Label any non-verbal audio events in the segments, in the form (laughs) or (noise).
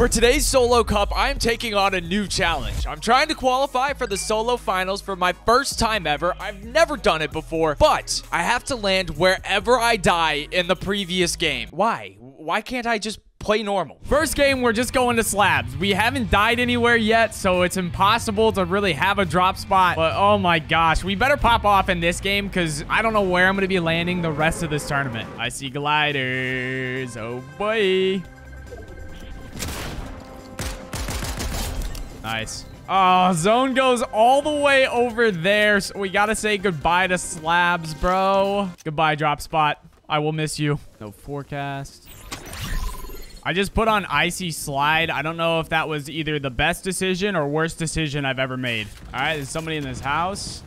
For today's solo cup, I am taking on a new challenge. I'm trying to qualify for the solo finals for my first time ever. I've never done it before, but I have to land wherever I die in the previous game. Why? Why can't I just play normal. First game, we're just going to slabs. We haven't died anywhere yet, so it's impossible to really have a drop spot. But oh my gosh, we better pop off in this game because I don't know where I'm going to be landing the rest of this tournament. I see gliders. Oh boy. Nice. Oh, zone goes all the way over there. So we got to say goodbye to slabs, bro. Goodbye, drop spot. I will miss you. No forecast. I just put on Icy Slide. I don't know if that was either the best decision or worst decision I've ever made. All right, there's somebody in this house.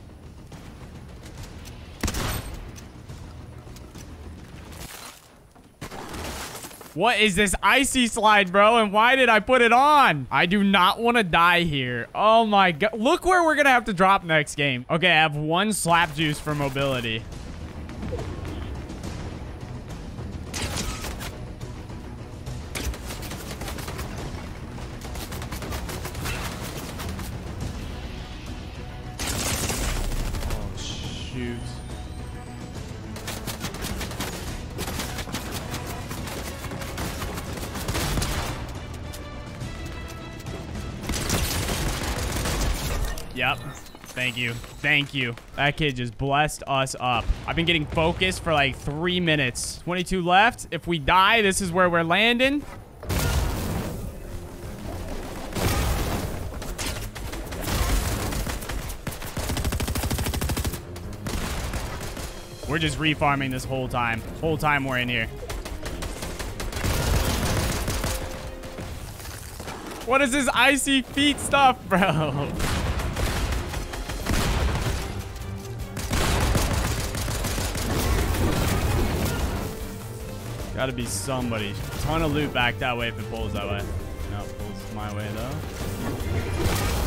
What is this icy slide, bro? And why did I put it on? I do not want to die here. Oh my god. Look where we're going to have to drop next game. Okay, I have one slap juice for mobility. Yep. Thank you. Thank you. That kid just blessed us up. I've been getting focused for like three minutes. 22 left. If we die, this is where we're landing. We're just refarming this whole time. Whole time we're in here. What is this icy feet stuff, (laughs) bro? Gotta be somebody. Ton of loot back that way if it pulls that way. No, it pulls my way though.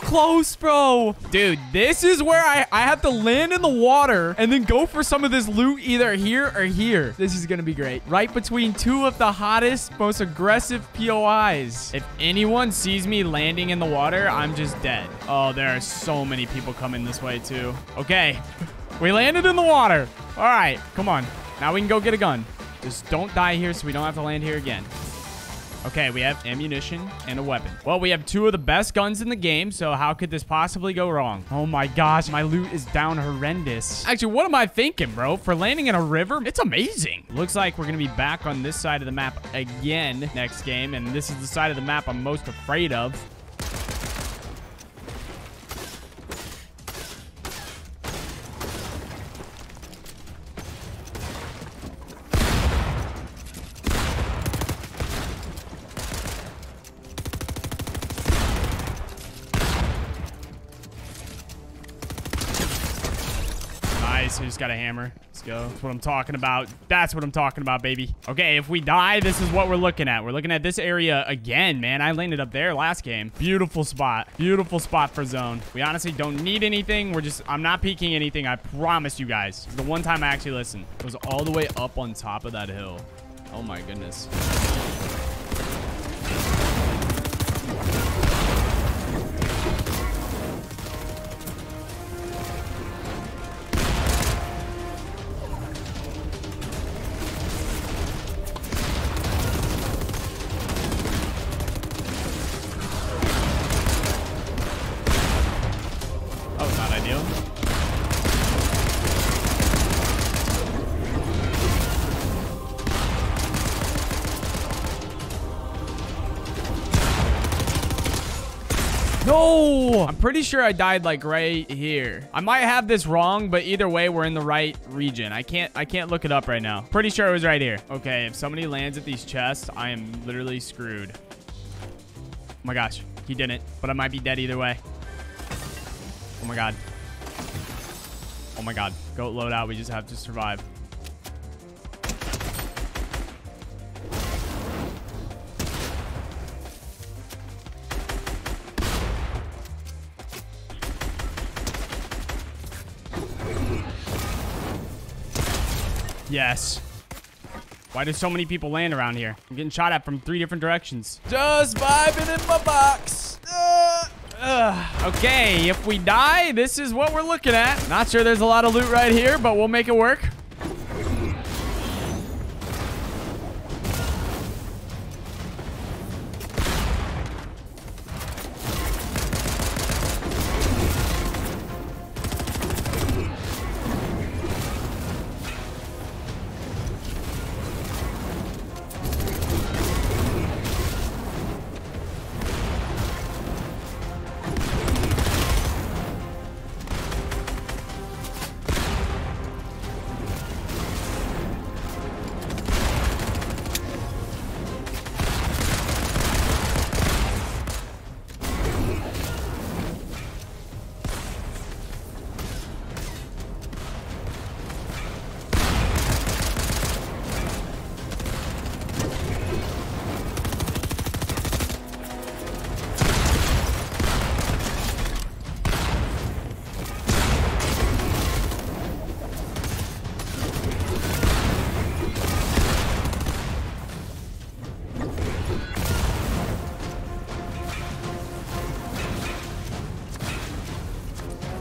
Close, bro. Dude, this is where I, I have to land in the water and then go for some of this loot either here or here. This is going to be great. Right between two of the hottest, most aggressive POIs. If anyone sees me landing in the water, I'm just dead. Oh, there are so many people coming this way too. Okay. We landed in the water. All right. Come on. Now we can go get a gun. Just don't die here so we don't have to land here again. Okay, we have ammunition and a weapon. Well, we have two of the best guns in the game, so how could this possibly go wrong? Oh my gosh, my loot is down horrendous. Actually, what am I thinking, bro? For landing in a river, it's amazing. Looks like we're to be back on this side of the map again next game, and this is the side of the map I'm most afraid of. Got a hammer. Let's go. That's what I'm talking about. That's what I'm talking about, baby. Okay, if we die, this is what we're looking at. We're looking at this area again, man. I landed up there last game. Beautiful spot. Beautiful spot for zone. We honestly don't need anything. We're just, I'm not peeking anything. I promise you guys. The one time I actually listened. It was all the way up on top of that hill. Oh my goodness. Pretty sure I died like right here. I might have this wrong, but either way, we're in the right region. I can't I can't look it up right now. Pretty sure it was right here. Okay, if somebody lands at these chests, I am literally screwed. Oh my gosh, he didn't, but I might be dead either way. Oh my god. Oh my god. Goat loadout. We just have to survive. Yes. Why do so many people land around here? I'm getting shot at from three different directions. Just vibing in my box. Uh, Ugh. Okay, if we die, this is what we're looking at. Not sure there's a lot of loot right here, but we'll make it work.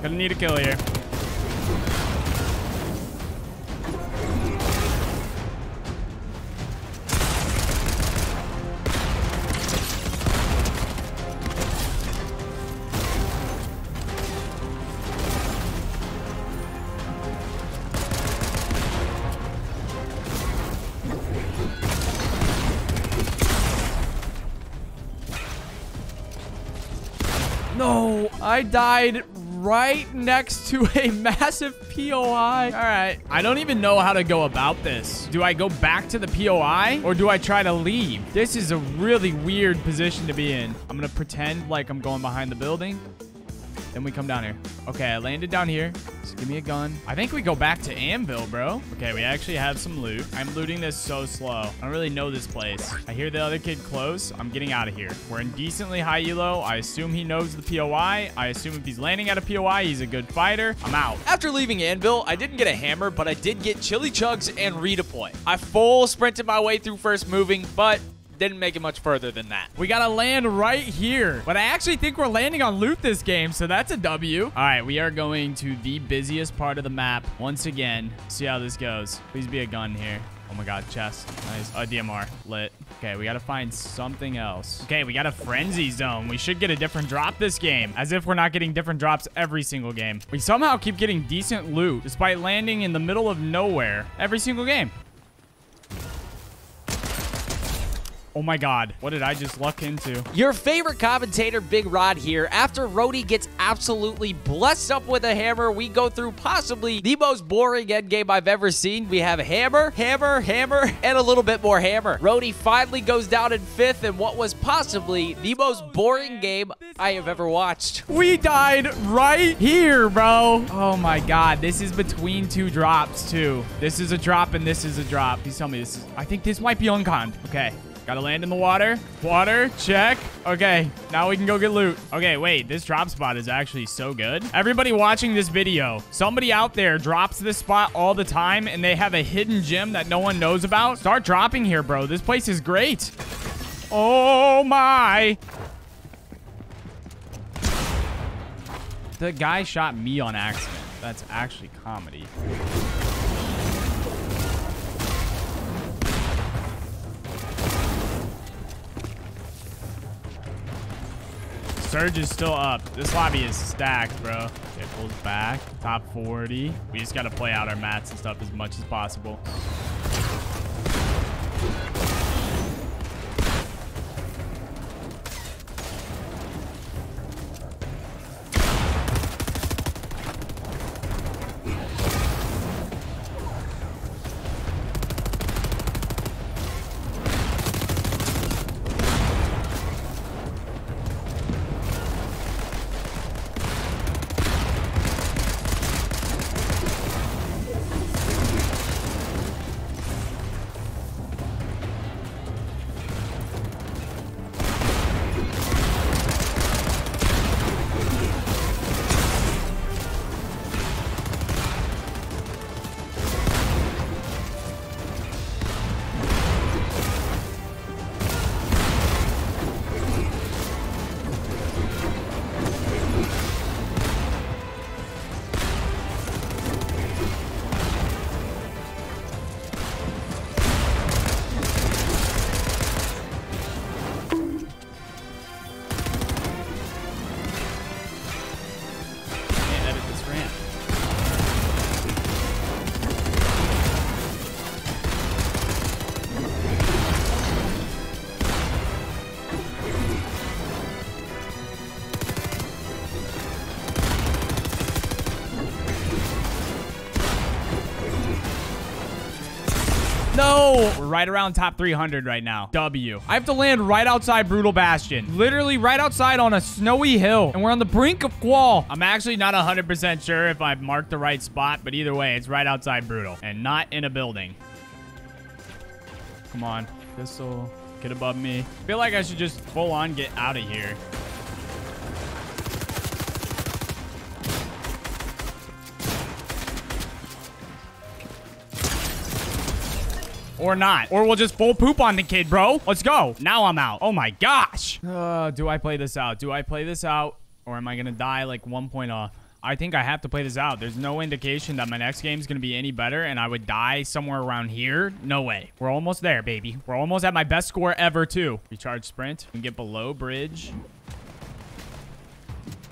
Gonna need a kill here. No, I died right next to a (laughs) massive POI. All right. I don't even know how to go about this. Do I go back to the POI or do I try to leave? This is a really weird position to be in. I'm going to pretend like I'm going behind the building. Then we come down here. Okay, I landed down here. So give me a gun. I think we go back to Anvil, bro. Okay, we actually have some loot. I'm looting this so slow. I don't really know this place. I hear the other kid close. I'm getting out of here. We're in decently high elo. I assume he knows the POI. I assume if he's landing at a POI, he's a good fighter. I'm out. After leaving Anvil, I didn't get a hammer, but I did get chili chugs and redeploy. I full sprinted my way through first moving, but didn't make it much further than that. We gotta land right here. But I actually think we're landing on loot this game, so that's a W. All right, we are going to the busiest part of the map once again. See how this goes. Please be a gun here. Oh my god, chest. Nice. Uh, DMR. Lit. Okay, we gotta find something else. Okay, we got a frenzy zone. We should get a different drop this game. As if we're not getting different drops every single game. We somehow keep getting decent loot despite landing in the middle of nowhere every single game. Oh my god. What did I just luck into? Your favorite commentator, Big Rod here. After Rodey gets absolutely blessed up with a hammer, we go through possibly the most boring end game I've ever seen. We have hammer, hammer, hammer, and a little bit more hammer. Rodey finally goes down in fifth in what was possibly the most boring game I have ever watched. We died right here, bro. Oh my god. This is between two drops, too. This is a drop and this is a drop. Please tell me this is... I think this might be unconned. Okay. Gotta land in the water. Water, check. Okay, now we can go get loot. Okay, wait, this drop spot is actually so good. Everybody watching this video, somebody out there drops this spot all the time and they have a hidden gem that no one knows about. Start dropping here, bro. This place is great. Oh my. The guy shot me on accident. That's actually comedy. Surge is still up. This lobby is stacked, bro. Okay, pulls back. Top 40. We just got to play out our mats and stuff as much as possible. No! We're right around top 300 right now. W. I have to land right outside Brutal Bastion. Literally right outside on a snowy hill. And we're on the brink of Qual. I'm actually not 100% sure if I've marked the right spot, but either way, it's right outside Brutal. And not in a building. Come on. This'll get above me. I feel like I should just full on get out of here. Or not. Or we'll just full poop on the kid, bro. Let's go. Now I'm out. Oh my gosh. Uh, do I play this out? Do I play this out? Or am I going to die like one point off? I think I have to play this out. There's no indication that my next game is going to be any better and I would die somewhere around here. No way. We're almost there, baby. We're almost at my best score ever, too. Recharge sprint. We get below bridge.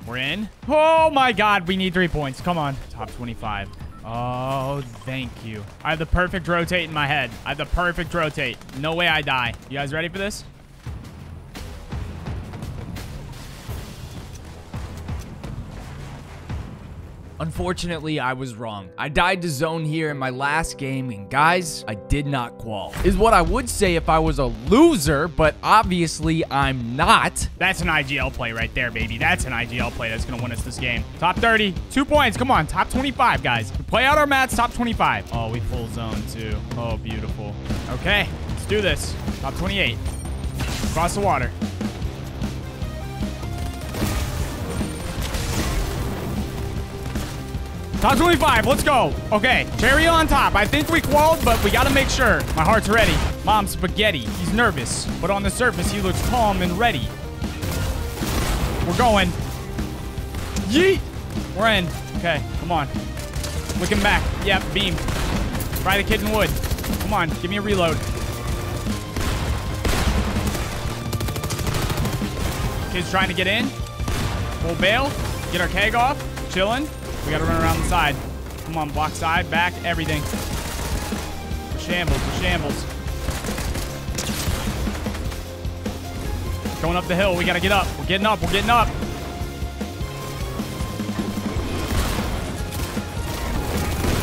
We're in. Oh my god, we need three points. Come on. Top 25. Oh, thank you. I have the perfect rotate in my head. I have the perfect rotate. No way I die. You guys ready for this? Unfortunately, I was wrong. I died to zone here in my last game, and guys, I did not qual. Is what I would say if I was a loser, but obviously I'm not. That's an IGL play right there, baby. That's an IGL play that's going to win us this game. Top 30. Two points. Come on. Top 25, guys. We play out our mats. Top 25. Oh, we full zone, too. Oh, beautiful. Okay. Let's do this. Top 28. Cross the water. Top 25, let's go. Okay, Cherry on top. I think we qualled, but we gotta make sure. My heart's ready. Mom Spaghetti. He's nervous, but on the surface, he looks calm and ready. We're going. Yeet. We're in. Okay, come on. Looking back. Yep, beam. Try the in wood. Come on, give me a reload. Kid's trying to get in. Full bail. Get our keg off. Chilling. We gotta run around the side. Come on, block side, back, everything. The Shambles, the shambles. Going up the hill. We gotta get up. We're getting up. We're getting up.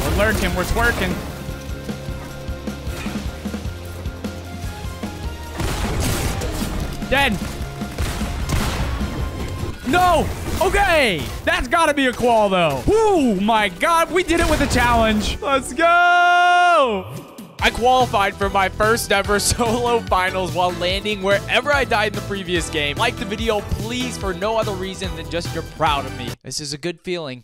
We're lurking. We're twerking. Dead. No. Okay. That's got to be a qual, though. Oh, my God. We did it with a challenge. Let's go. I qualified for my first ever (laughs) solo finals while landing wherever I died in the previous game. Like the video, please, for no other reason than just you're proud of me. This is a good feeling.